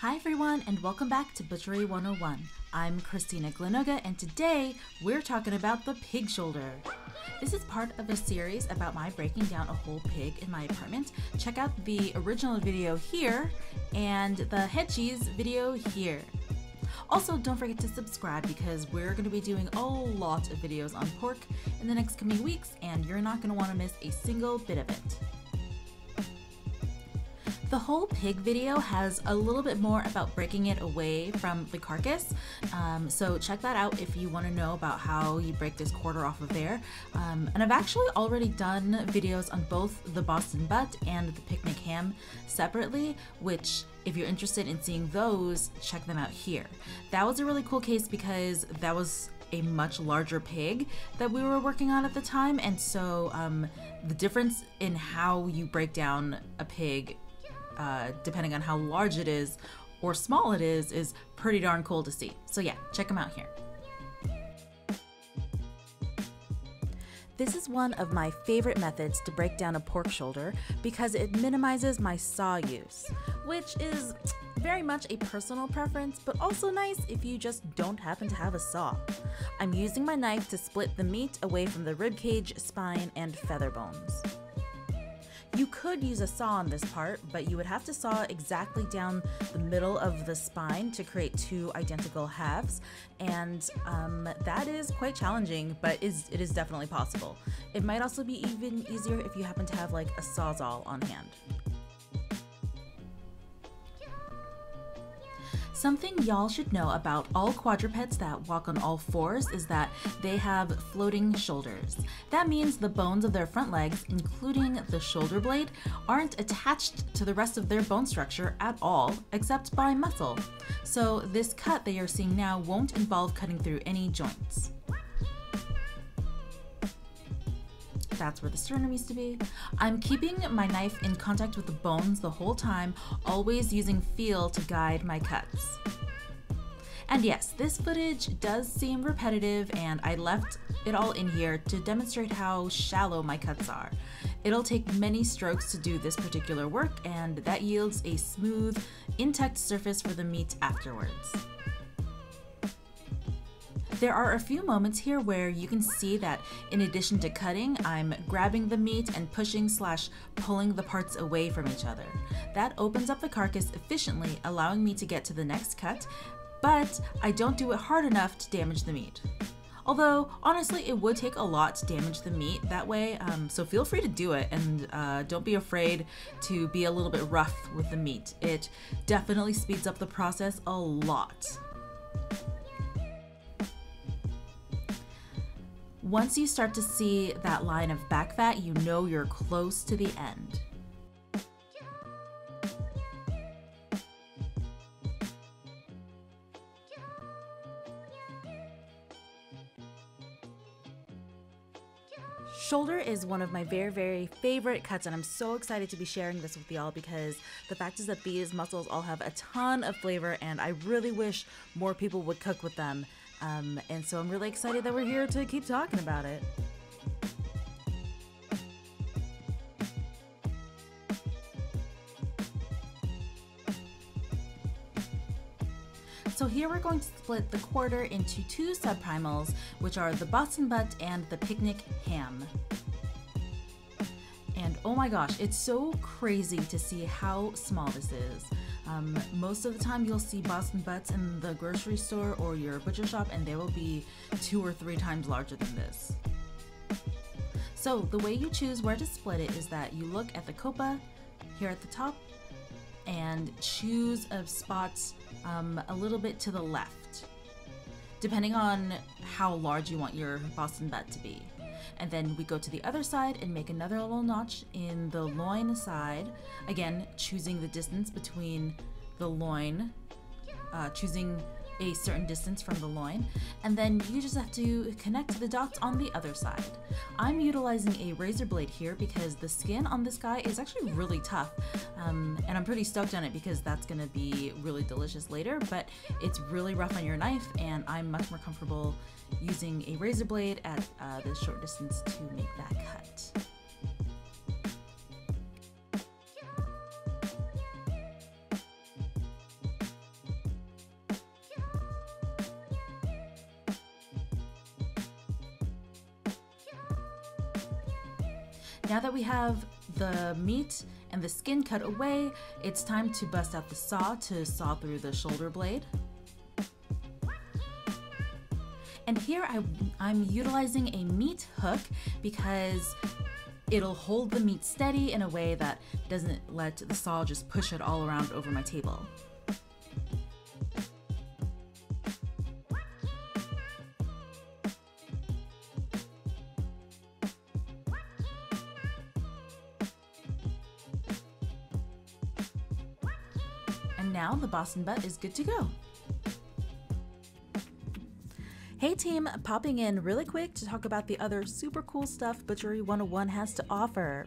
Hi everyone and welcome back to Butchery 101. I'm Christina Glenoga and today we're talking about the pig shoulder. This is part of a series about my breaking down a whole pig in my apartment. Check out the original video here and the head cheese video here. Also, don't forget to subscribe because we're going to be doing a lot of videos on pork in the next coming weeks and you're not going to want to miss a single bit of it. The whole pig video has a little bit more about breaking it away from the carcass, um, so check that out if you want to know about how you break this quarter off of there. Um, and I've actually already done videos on both the Boston butt and the picnic ham separately, which if you're interested in seeing those, check them out here. That was a really cool case because that was a much larger pig that we were working on at the time, and so um, the difference in how you break down a pig uh, depending on how large it is or small it is, is pretty darn cool to see. So yeah, check them out here. This is one of my favorite methods to break down a pork shoulder because it minimizes my saw use, which is very much a personal preference, but also nice if you just don't happen to have a saw. I'm using my knife to split the meat away from the ribcage, spine, and feather bones. You could use a saw on this part, but you would have to saw exactly down the middle of the spine to create two identical halves, and um, that is quite challenging, but is it is definitely possible. It might also be even easier if you happen to have like a sawzall on hand. Something y'all should know about all quadrupeds that walk on all fours is that they have floating shoulders. That means the bones of their front legs, including the shoulder blade, aren't attached to the rest of their bone structure at all, except by muscle. So this cut that you're seeing now won't involve cutting through any joints. That's where the sternum used to be. I'm keeping my knife in contact with the bones the whole time, always using feel to guide my cuts. And yes, this footage does seem repetitive and I left it all in here to demonstrate how shallow my cuts are. It'll take many strokes to do this particular work and that yields a smooth, intact surface for the meat afterwards. There are a few moments here where you can see that in addition to cutting, I'm grabbing the meat and pushing slash pulling the parts away from each other. That opens up the carcass efficiently, allowing me to get to the next cut, but I don't do it hard enough to damage the meat. Although, honestly, it would take a lot to damage the meat that way, um, so feel free to do it and uh, don't be afraid to be a little bit rough with the meat. It definitely speeds up the process a lot. Once you start to see that line of back fat, you know you're close to the end. Shoulder is one of my very, very favorite cuts, and I'm so excited to be sharing this with y'all because the fact is that these muscles all have a ton of flavor, and I really wish more people would cook with them. Um, and so I'm really excited that we're here to keep talking about it. So here we're going to split the quarter into two subprimals, which are the Boston butt and the picnic ham. And oh my gosh, it's so crazy to see how small this is. Um, most of the time, you'll see Boston butts in the grocery store or your butcher shop, and they will be two or three times larger than this. So, the way you choose where to split it is that you look at the copa here at the top and choose a spot um, a little bit to the left, depending on how large you want your Boston butt to be. And then we go to the other side and make another little notch in the loin side. Again, choosing the distance between the loin, uh, choosing a certain distance from the loin, and then you just have to connect the dots on the other side. I'm utilizing a razor blade here because the skin on this guy is actually really tough, um, and I'm pretty stoked on it because that's gonna be really delicious later, but it's really rough on your knife, and I'm much more comfortable using a razor blade at uh, this short distance to make that cut. Now that we have the meat and the skin cut away, it's time to bust out the saw to saw through the shoulder blade. And here I, I'm utilizing a meat hook because it'll hold the meat steady in a way that doesn't let the saw just push it all around over my table. The Boston butt is good to go. Hey team, popping in really quick to talk about the other super cool stuff Butchery 101 has to offer.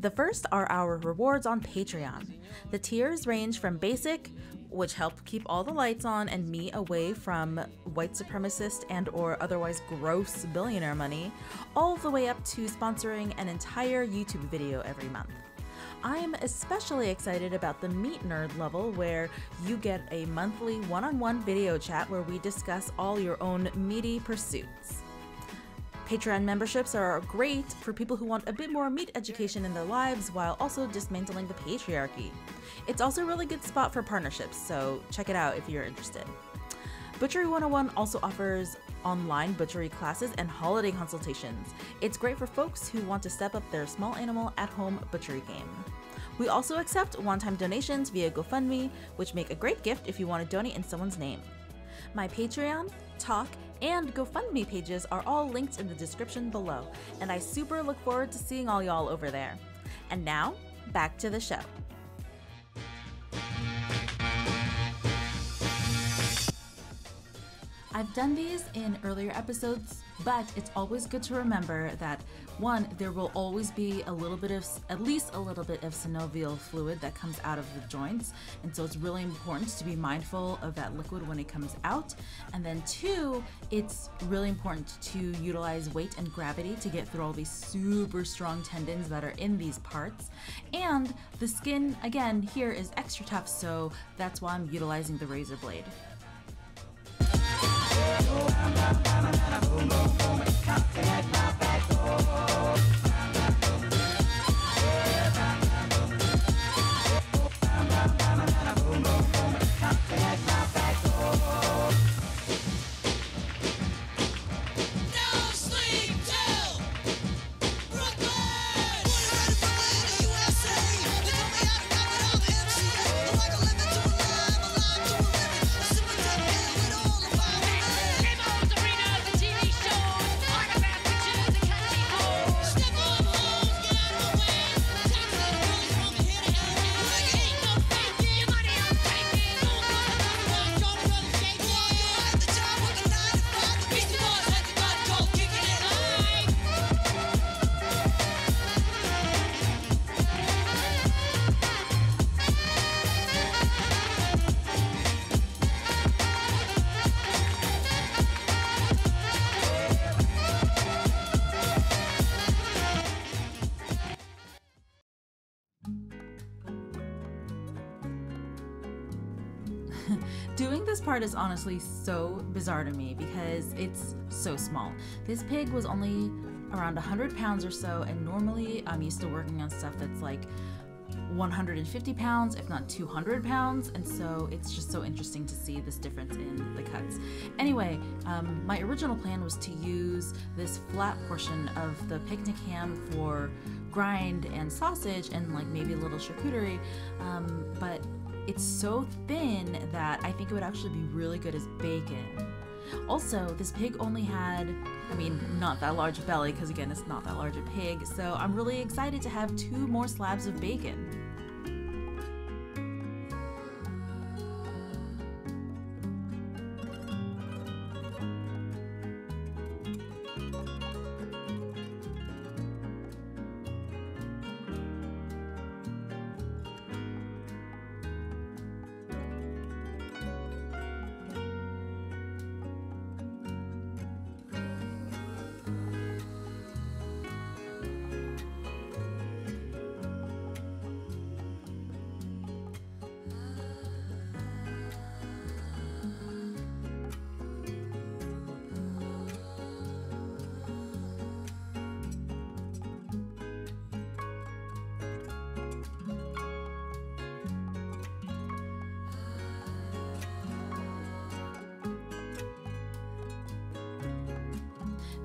The first are our rewards on Patreon. The tiers range from basic, which help keep all the lights on and me away from white supremacist and or otherwise gross billionaire money, all the way up to sponsoring an entire YouTube video every month. I'm especially excited about the Meat Nerd level, where you get a monthly one on one video chat where we discuss all your own meaty pursuits. Patreon memberships are great for people who want a bit more meat education in their lives while also dismantling the patriarchy. It's also a really good spot for partnerships, so check it out if you're interested. Butchery 101 also offers online butchery classes and holiday consultations. It's great for folks who want to step up their small animal at home butchery game. We also accept one time donations via GoFundMe, which make a great gift if you want to donate in someone's name. My Patreon, Tock, and GoFundMe pages are all linked in the description below, and I super look forward to seeing all y'all over there. And now, back to the show. I've done these in earlier episodes, but it's always good to remember that one, there will always be a little bit of, at least a little bit of synovial fluid that comes out of the joints. And so it's really important to be mindful of that liquid when it comes out. And then two, it's really important to utilize weight and gravity to get through all these super strong tendons that are in these parts. And the skin, again, here is extra tough, so that's why I'm utilizing the razor blade. No Doing this part is honestly so bizarre to me because it's so small. This pig was only around 100 pounds or so, and normally I'm used to working on stuff that's like 150 pounds, if not 200 pounds, and so it's just so interesting to see this difference in the cuts. Anyway, um, my original plan was to use this flat portion of the picnic ham for grind and sausage and like maybe a little charcuterie, um, but it's so thin that I think it would actually be really good as bacon. Also, this pig only had, I mean, not that large a belly, because again, it's not that large a pig, so I'm really excited to have two more slabs of bacon.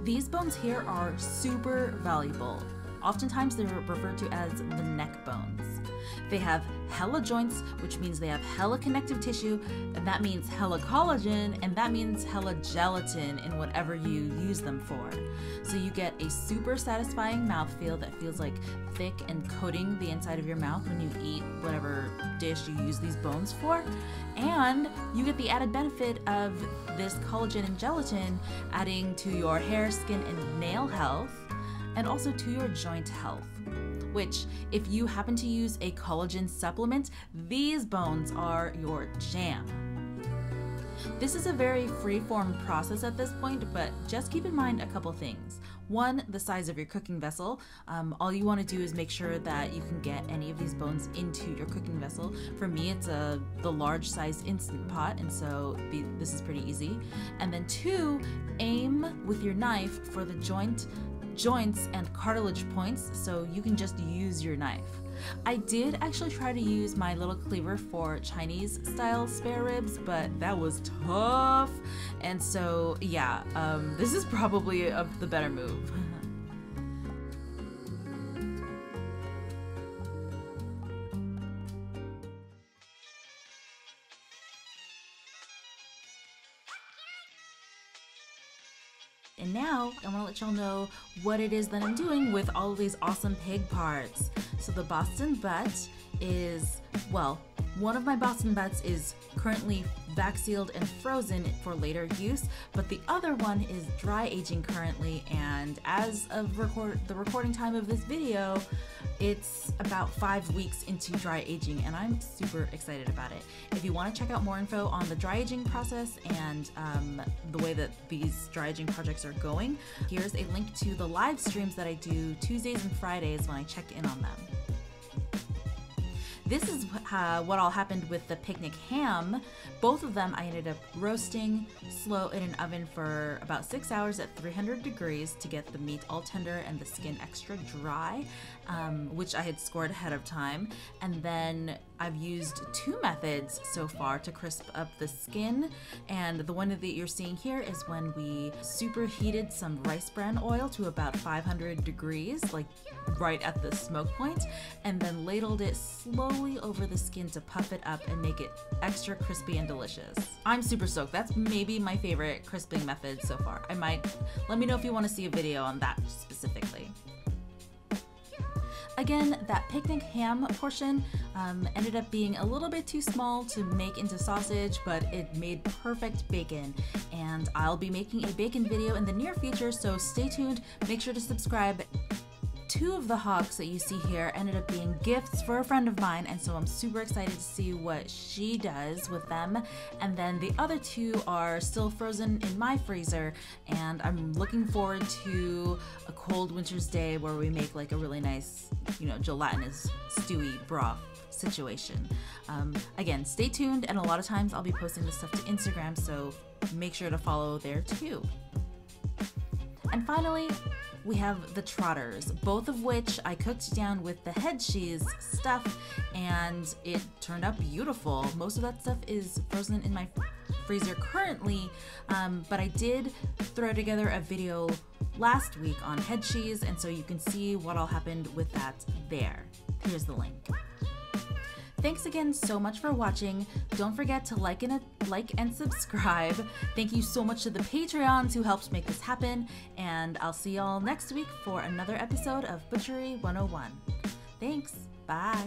These bones here are super valuable. Oftentimes they're referred to as the neck bones. They have hella joints, which means they have hella connective tissue, and that means hella collagen, and that means hella gelatin in whatever you use them for. So you get a super satisfying mouthfeel that feels like thick and coating the inside of your mouth when you eat whatever dish you use these bones for. And you get the added benefit of this collagen and gelatin adding to your hair, skin, and nail health, and also to your joint health which, if you happen to use a collagen supplement, these bones are your jam. This is a very free-form process at this point, but just keep in mind a couple things. One, the size of your cooking vessel. Um, all you want to do is make sure that you can get any of these bones into your cooking vessel. For me, it's a the large size instant pot, and so be, this is pretty easy. And then two, aim with your knife for the joint joints and cartilage points so you can just use your knife. I did actually try to use my little cleaver for Chinese style spare ribs, but that was tough. And so, yeah, um, this is probably a, the better move. now I want to let y'all know what it is that I'm doing with all of these awesome pig parts. So the Boston butt is, well, one of my Boston butts is currently vac sealed and frozen for later use, but the other one is dry aging currently. And as of record the recording time of this video, it's about five weeks into dry aging, and I'm super excited about it. If you want to check out more info on the dry aging process and um, the way that these dry aging projects are going, here's a link to the live streams that I do Tuesdays and Fridays when I check in on them. This is uh, what all happened with the picnic ham. Both of them I ended up roasting slow in an oven for about six hours at 300 degrees to get the meat all tender and the skin extra dry, um, which I had scored ahead of time. And then I've used two methods so far to crisp up the skin. And the one that you're seeing here is when we superheated some rice bran oil to about 500 degrees, like right at the smoke point, and then ladled it slowly over the skin to puff it up and make it extra crispy and delicious. I'm super stoked. That's maybe my favorite crisping method so far. I might, let me know if you want to see a video on that specifically. Again, that picnic ham portion um, ended up being a little bit too small to make into sausage, but it made perfect bacon. And I'll be making a bacon video in the near future, so stay tuned. Make sure to subscribe. Two of the hocks that you see here ended up being gifts for a friend of mine, and so I'm super excited to see what she does with them. And then the other two are still frozen in my freezer, and I'm looking forward to a cold winter's day where we make like a really nice, you know, gelatinous stewy broth situation. Um, again, stay tuned, and a lot of times I'll be posting this stuff to Instagram, so make sure to follow there too. And finally, we have the trotters, both of which I cooked down with the head cheese stuff, and it turned out beautiful. Most of that stuff is frozen in my freezer currently, um, but I did throw together a video last week on head cheese, and so you can see what all happened with that there. Here's the link. Thanks again so much for watching. Don't forget to like and like and subscribe. Thank you so much to the Patreons who helped make this happen, and I'll see y'all next week for another episode of Butchery 101. Thanks. Bye.